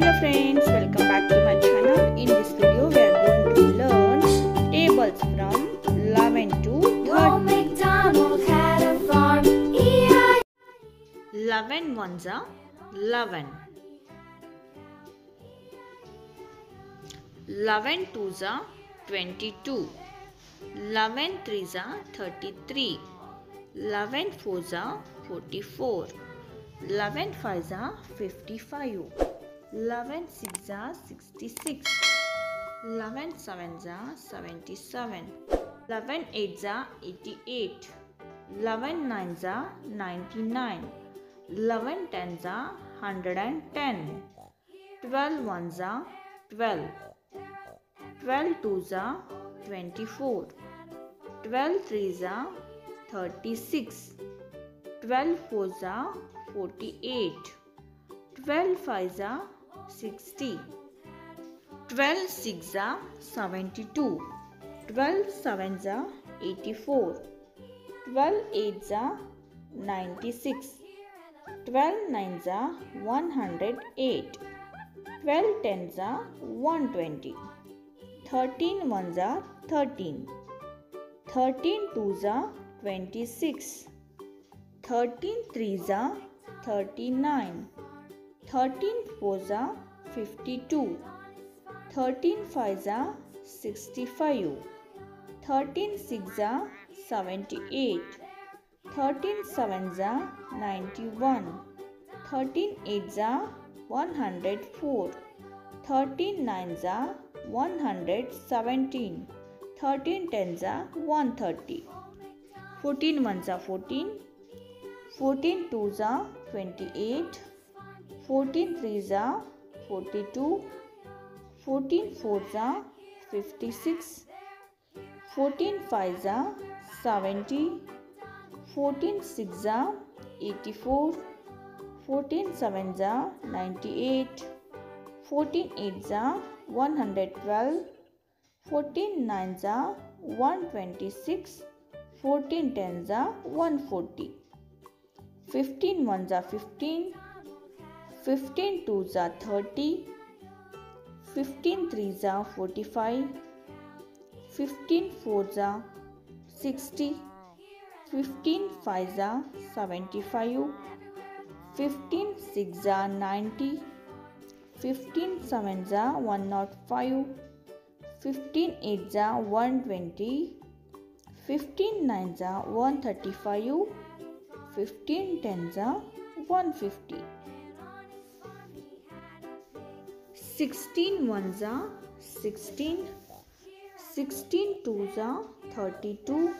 Hello friends, welcome back to my channel. In this video, we are going to learn tables from 11 to Old 30. MacDonald had a farm. E-I 11 ones are 11. 11 twos are 22. 11 threes are 33. 11 fours are 44. 11 fives are 55. 11 sixes are 66. 11 sevens are 77. 11 eights are 88. 11 nines are 99. 11 tens are 110. 12 ones are 12. 12 twos are 24. 12 threes are 36. 12 fours are 48. 12 fives are 60. 12 sixes are 72. 12 sevens are 84. 12 eights are 96. 12 nines are 108. 12 tens are 120. 13 ones are 13. 13 twos are 26. 13 threes are 39. 13 fours are 52. 13 fives are 65. 13 sixes are 78. 13 sevens are 91. 13 eights are 104. 13 nines are 117. 13 tens are 130. 14 ones are 14. 14 twos are 28. 14 threes are 42. 14 fours are 56. 14 fives are 70. 14 sixes are 84. 14 sevens are 98. 14 eights are 112. 14 nines are 126. 14 tens are 140. 15 ones are 15. 15 twos are 30. 15 threes are 45. 15 fours are 60. 15 fives are 75. 15 sixes are 90. 15 sevens are 105. 15 eights are 120. 15 nines are 135. 15 tens are 150. 16 ones are 16. 16 twos are 32.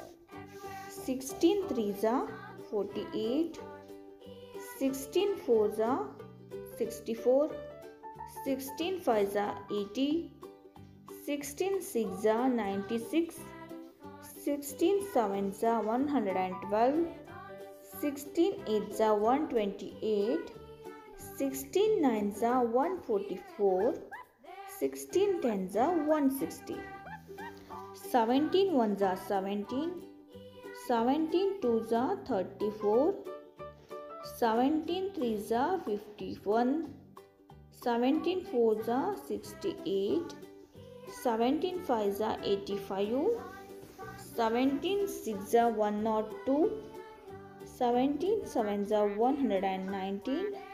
16 threes are 48. 16 fours are 64. 16 fives are 80. 16 sixes are 96. 16 sevens are 112. 16 eights are 128. 16 nines are 144. 16 tens are 160. 17 ones are 17. 17 twos are 34. 17 threes are 51. 17 fours are 68. 17 fives are 85. 17 sixes are 102. 17 sevens are 119.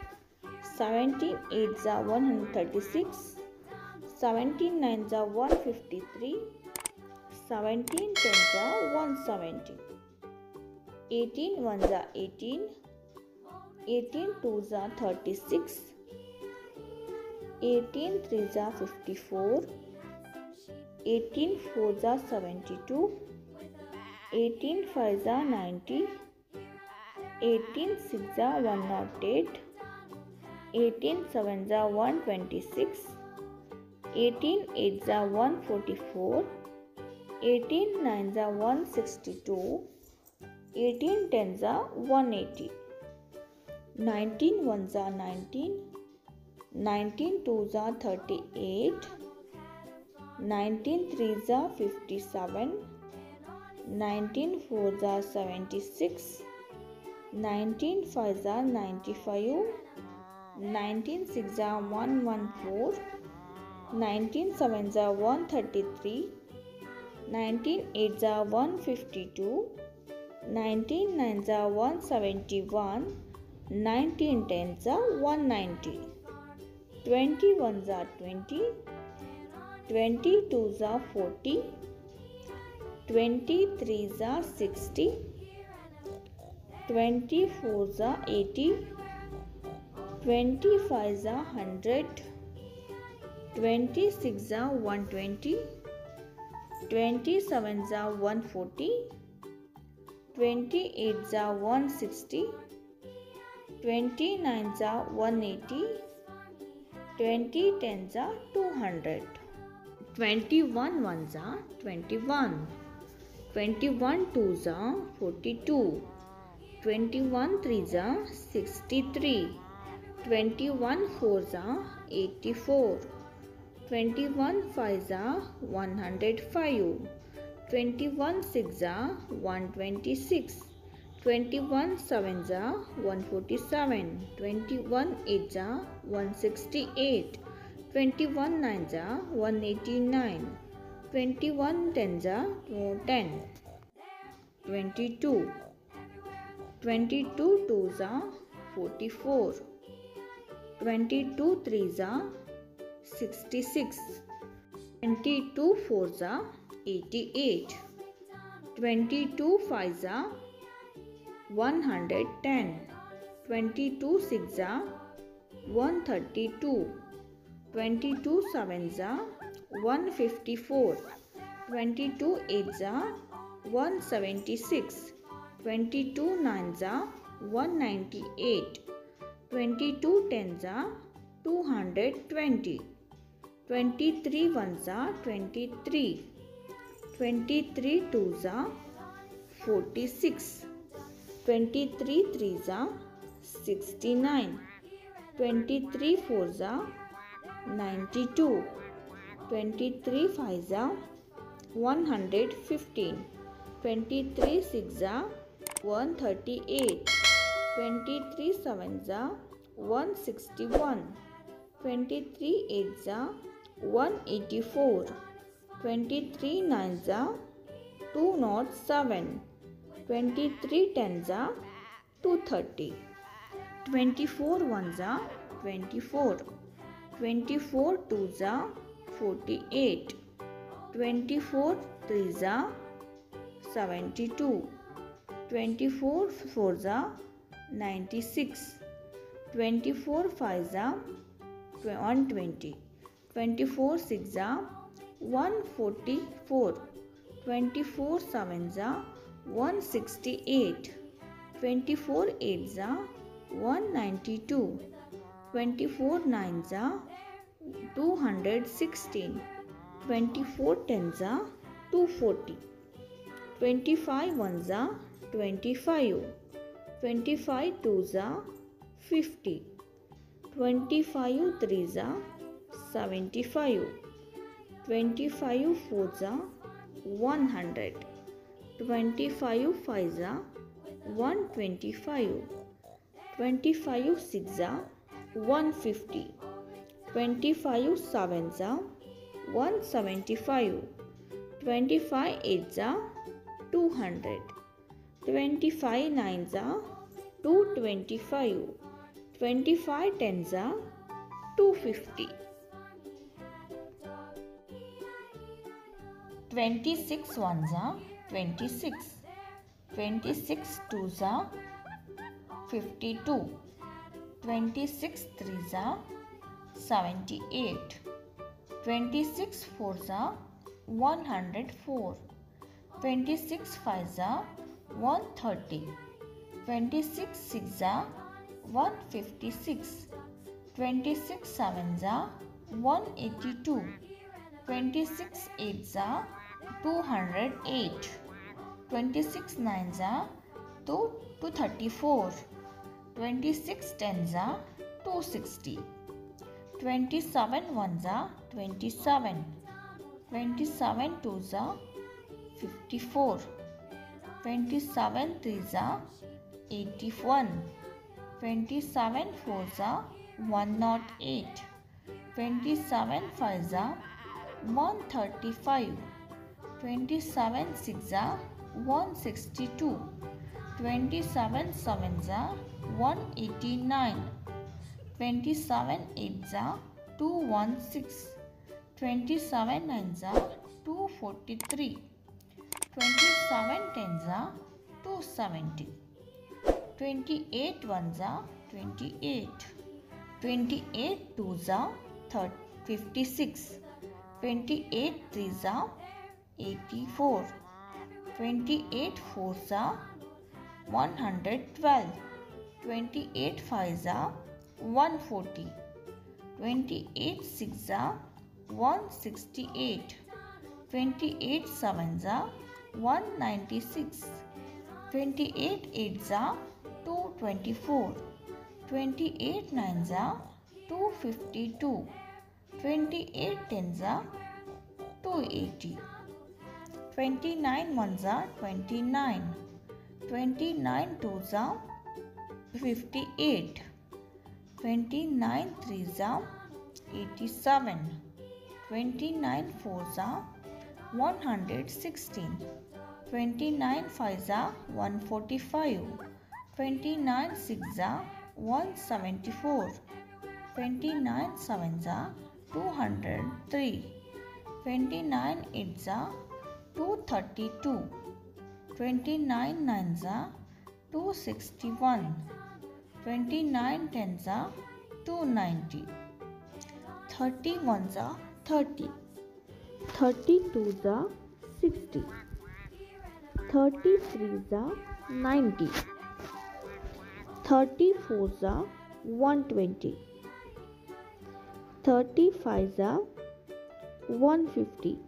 17 eights are 136. 17 nines are 153. 17 tens are 170. 18 ones are 18. 18 twos are 36. 18 threes are 54. 18 fours are 72. 18 fives are 90. 18 sixes are 108. 18 sevens are 126. 18 eights are 144. 18 nines are 162. 18 tens are 180. 19 ones are 19. 19 twos are 38. 19 threes are 57. 19 fours are 76. 19 fives are 95. 19 6 are 114 19 7 are 133 19 8 are 152 19 9 are 171 19 10s are 190 21s are 20 22s are 40 23s are 60 24s are 80 25s are 100 26 are 120 27s are 140 28s are 160 29s are 180 20 10s are 200 21 ones are 21 21 twos are 42 21 threes are 63 21 fours are 84 21 fives are 105 21 six are 126 21 sevens are 147 21 eights are 168 21 nines are 189 21 tens are 10 22 22 twos are 44 22 threes are 66 22 fours are 88 22 fives are 110 22 six are 132 22 sevens are 154 22 eights are 176 22 nines are 198 22 tens are 220 23 ones are 23 23 twos are 46 23 threes are 69 23 fours are 92 23 fives are 115 23 six are 138 23 sevens are 161 23 eights are 184 23 nines are 207 23 tens are 230 24 ones are 24 24 twos are 48 24 threes are 72 24 fours are 96 24 fives are 120 24 six are 144 24 sevens are 168 24 eights are 192 24 nines are 216 24 tens are 240 25 ones are 25 25 twos are 50 25 threes are 75 25 fours are 100 25 fives are 125 25 six are 150 25 sevens are 175 25 eights are 200 25 nines 225 25 tens are 250 26 ones are 26 26 twos are 52 26 threes are 78 26 fours are 104 26 fives are 130 26 six 156 26 sevens are 182 26 eights are 208 26 nines are 2 to 34 26 tens are 260 27 ones are 27 27 twos are 54 27 threes are 81 27 fours are 108 27 5 135 27 6 162 27 7 189 27 8 216 27 9 243 27 10 270 28 ones are 28 28 twos are 56 28 threes are 84 28 fours are 112 28 fives are 140 28 six are 168 28 sevens are 196 28 eights are 224 28 nines are 252 28 tens are 280 29 ones are 29 29 twos are 58 29 threes are 87 29 fours are 116 29 fives are 145 29 sixes are 174 29 sevens are 203 29 eights are 232 29 nines are 261 29 tens are 290 30 ones are 30 32s are 60 33s are 90 34s are 120 35s are 150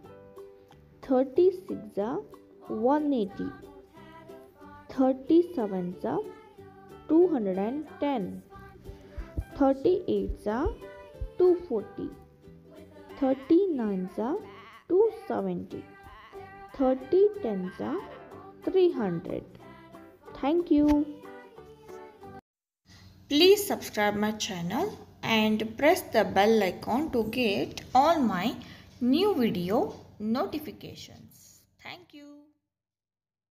36 are 180 37 are 210 38 are 240 39s are 270 30 tens are 300 thank you please subscribe my channel and press the bell icon to get all my new video notifications. Thank you